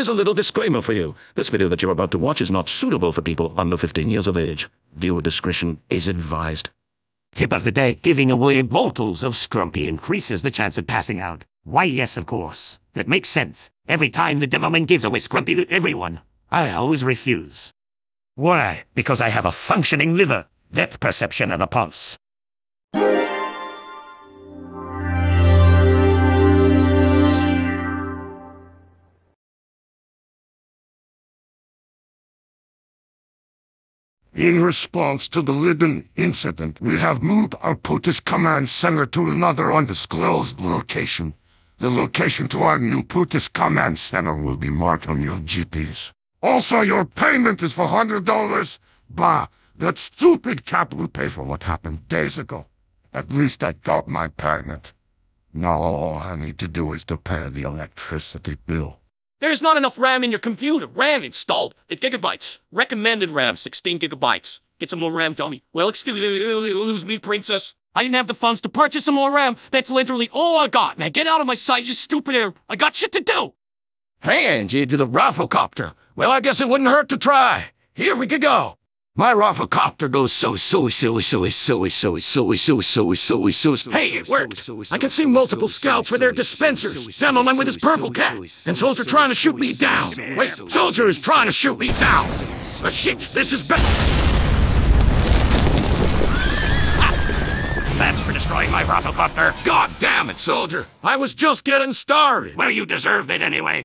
Here's a little disclaimer for you. This video that you're about to watch is not suitable for people under 15 years of age. Viewer discretion is advised. Tip of the day, giving away bottles of Scrumpy increases the chance of passing out. Why, yes, of course. That makes sense. Every time the Demoman gives away Scrumpy to everyone, I always refuse. Why? Because I have a functioning liver, depth perception, and a pulse. In response to the Lydon incident, we have moved our POTUS command center to another undisclosed location. The location to our new POTUS command center will be marked on your GPS. Also, your payment is for $100. Bah, that stupid cap will pay for what happened days ago. At least I got my payment. Now all I need to do is to pay the electricity bill. There's not enough RAM in your computer. RAM installed. 8 gigabytes. Recommended RAM, 16 gigabytes. Get some more RAM, dummy. Well, excuse me, princess. I didn't have the funds to purchase some more RAM. That's literally all I got. Now get out of my sight, you stupid air. I got shit to do. Hey, Engie, to the Roflcopter. Well, I guess it wouldn't hurt to try. Here we could go. My Roflcopter goes so so so so so so so so so so so so so Hey, it worked! I can see multiple scouts with their dispensers. Demoman with his purple cat. And Soldier trying to shoot me down. Wait, Soldier is trying to shoot me down. But shit, this is better. That's for destroying my Roflcopter. God damn it, Soldier. I was just getting started. Well, you deserved it anyway.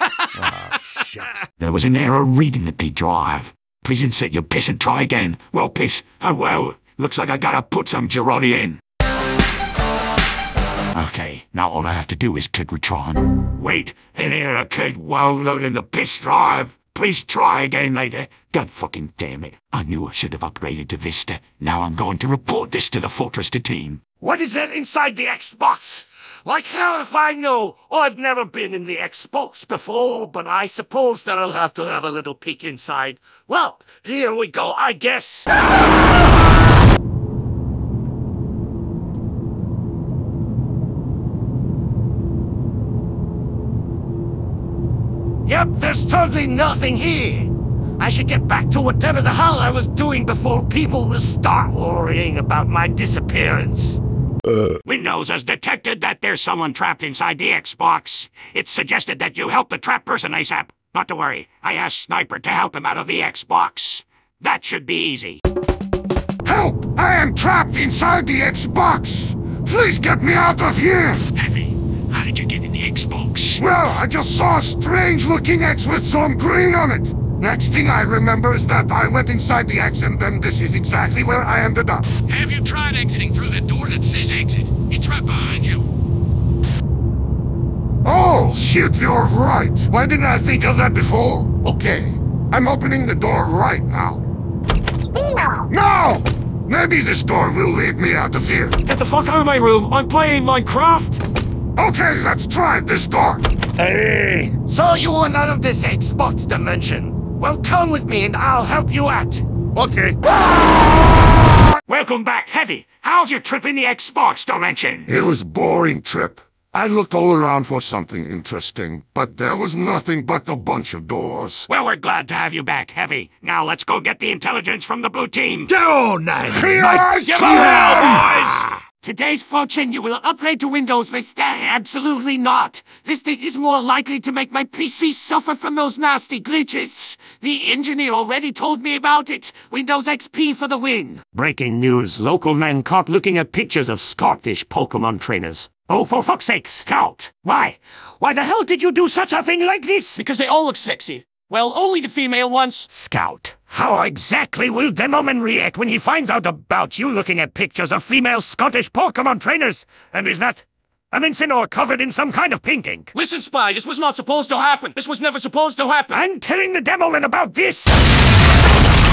oh, shit. There was an error reading the P drive. Please insert your piss and try again. Well, piss. Oh, well. Looks like I gotta put some Girardi in. Okay, now all I have to do is click Retron. Wait, an error code while loading the piss drive. Please try again later. God fucking damn it. I knew I should have upgraded to Vista. Now I'm going to report this to the Fortress team. What is that inside the Xbox? Like hell if I know. Oh, I've never been in the Xbox before, but I suppose that I'll have to have a little peek inside. Well, here we go, I guess. Yep, there's totally nothing here. I should get back to whatever the hell I was doing before people will start worrying about my disappearance. Uh. Windows has detected that there's someone trapped inside the Xbox. It's suggested that you help the trapped person ASAP. Not to worry, I asked Sniper to help him out of the Xbox. That should be easy. Help! I am trapped inside the Xbox! Please get me out of here! Heavy, how did you get in the Xbox? Well, I just saw a strange-looking X with some green on it. Next thing I remember is that I went inside the exit, and then this is exactly where I ended up. Have you tried exiting through the door that says exit? It's right behind you. Oh, shit, you're right. Why didn't I think of that before? Okay, I'm opening the door right now. Nemo! No! Maybe this door will lead me out of here. Get the fuck out of my room! I'm playing Minecraft! Okay, let's try this door. Hey! So you are not of this Xbox dimension. Well, come with me and I'll help you out. Okay. Welcome back, Heavy. How's your trip in the Xbox dimension? It was boring trip. I looked all around for something interesting, but there was nothing but a bunch of doors. Well, we're glad to have you back, Heavy. Now let's go get the intelligence from the blue team. Go, Nine! Here I boys! Today's fortune, you will upgrade to Windows Vista? Eh, absolutely not. Vista is more likely to make my PC suffer from those nasty glitches. The engineer already told me about it. Windows XP for the win. Breaking news. Local man caught looking at pictures of Scottish Pokemon trainers. Oh, for fuck's sake, Scout! Why? Why the hell did you do such a thing like this? Because they all look sexy. Well, only the female ones. Scout, how exactly will Demoman react when he finds out about you looking at pictures of female Scottish Pokemon trainers? And is that an Incineroar covered in some kind of pink ink? Listen, Spy, this was not supposed to happen. This was never supposed to happen. I'm telling the Demoman about this!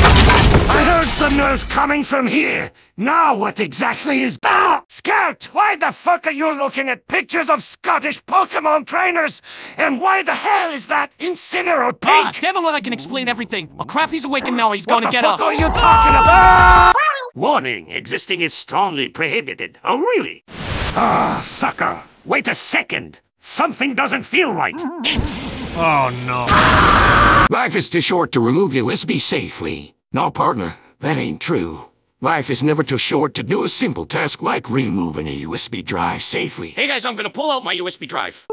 I heard some noise coming from here. Now what exactly is... Ah! Scout, why the fuck are you looking at pictures of Scottish Pokemon trainers? And why the hell is that Incineroar pink? Ah, damn it, I can explain everything. Oh crap, he's awakened now. He's what gonna get up. What the fuck are you talking about? Warning, existing is strongly prohibited. Oh, really? Ah, sucker. Wait a second. Something doesn't feel right. Oh no. Life is too short to remove USB safely. No, partner, that ain't true. Life is never too short to do a simple task like removing a USB drive safely. Hey guys, I'm gonna pull out my USB drive.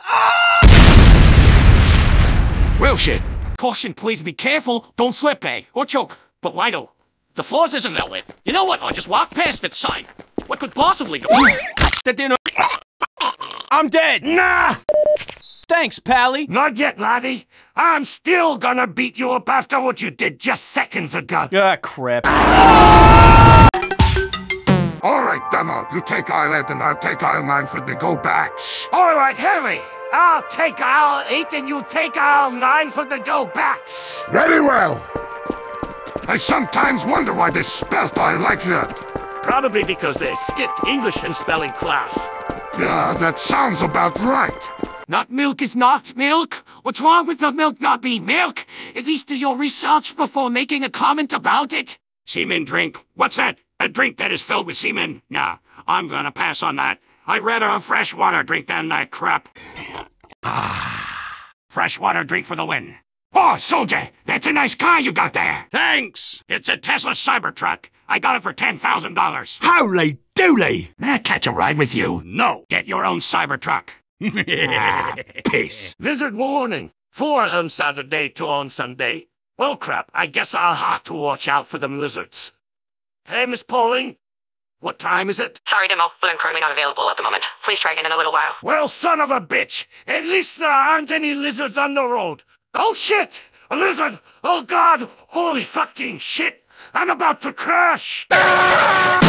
Ah! Well, shit. Caution, please be careful. Don't slip, eh? Or choke. But Lido, the floors isn't that lit. You know what? I'll just walk past that sign. What could possibly go? That dinner. I'm dead. Nah! Thanks, Pally. Not yet, laddie. I'm still gonna beat you up after what you did just seconds ago. Ah, crap. All right, Demo, you take Island and I'll take Isle 9 for the go backs. All right, Harry. I'll take Isle 8 and you take Isle 9 for the go backs. Very well. I sometimes wonder why they spelled I like that. Probably because they skipped English in spelling class. Yeah, that sounds about right. Not milk is not milk. What's wrong with the milk not being milk? At least do your research before making a comment about it. Semen drink. What's that? A drink that is filled with semen? Nah, I'm gonna pass on that. I'd rather a freshwater drink than that crap. Ah, freshwater drink for the win. Oh, soldier, that's a nice car you got there. Thanks. It's a Tesla Cybertruck. I got it for $10,000. Holy dooly. May I catch a ride with you? No. Get your own Cybertruck. Ah, peace. Lizard warning. Four on Saturday, two on Sunday. Well, crap, I guess I'll have to watch out for them lizards. Hey, Miss Pauling. What time is it? Sorry, Demo, but I'm currently not available at the moment. Please try again in a little while. Well, son of a bitch! At least there aren't any lizards on the road. Oh shit! A lizard! Oh god! Holy fucking shit! I'm about to crash!